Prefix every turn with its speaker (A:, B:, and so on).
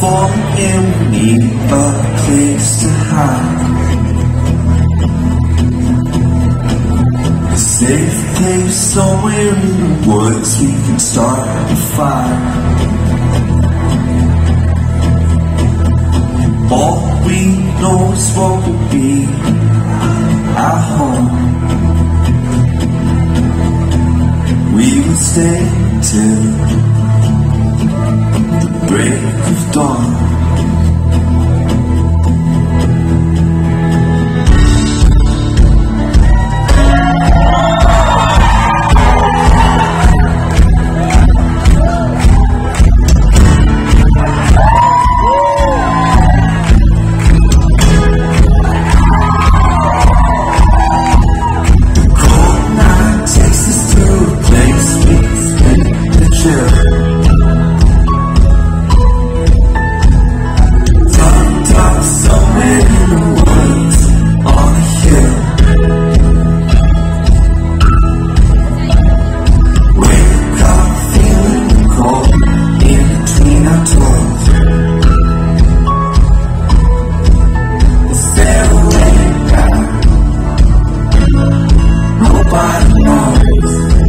A: For him we need a place to hide A safe place somewhere in the woods we can start a fire All we know is what will be our home. We will stay till break of dawn hours.